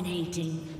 Dominating.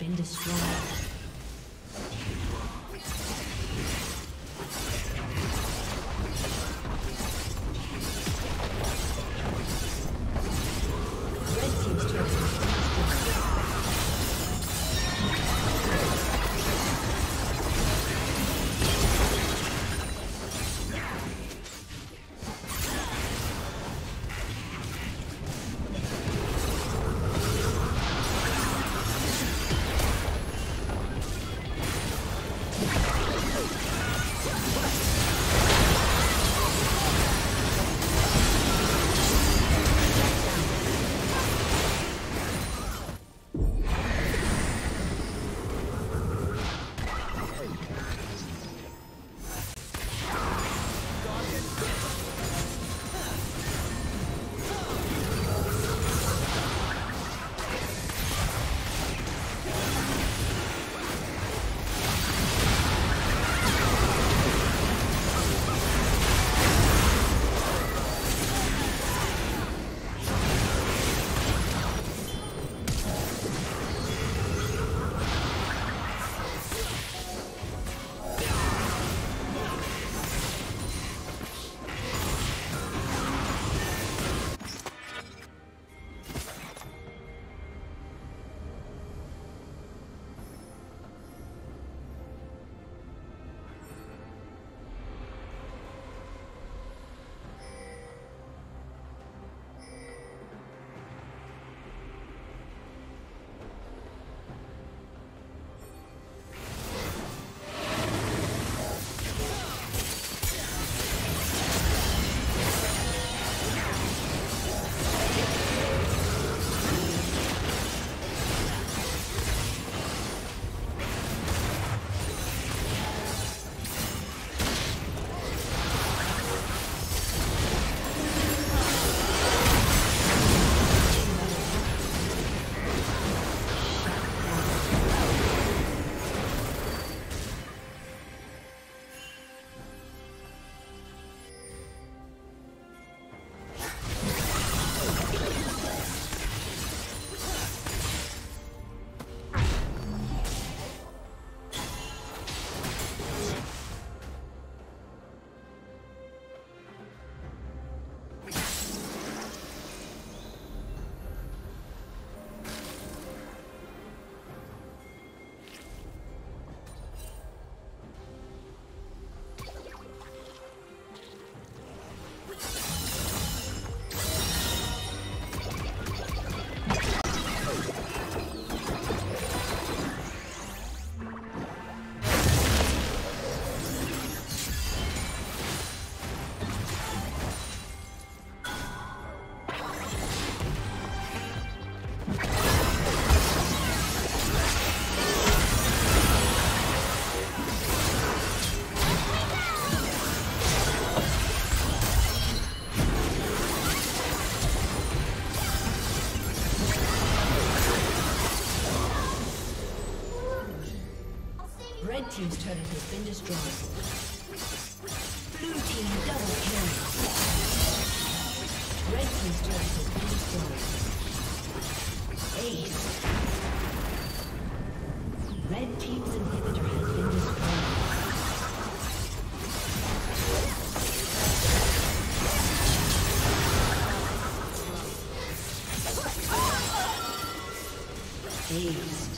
been destroyed. Red Team's turret. Has been destroyed. Blue team double kill. Red team's turret has been destroyed. Ace. Red team's inhibitor has been destroyed. Aced.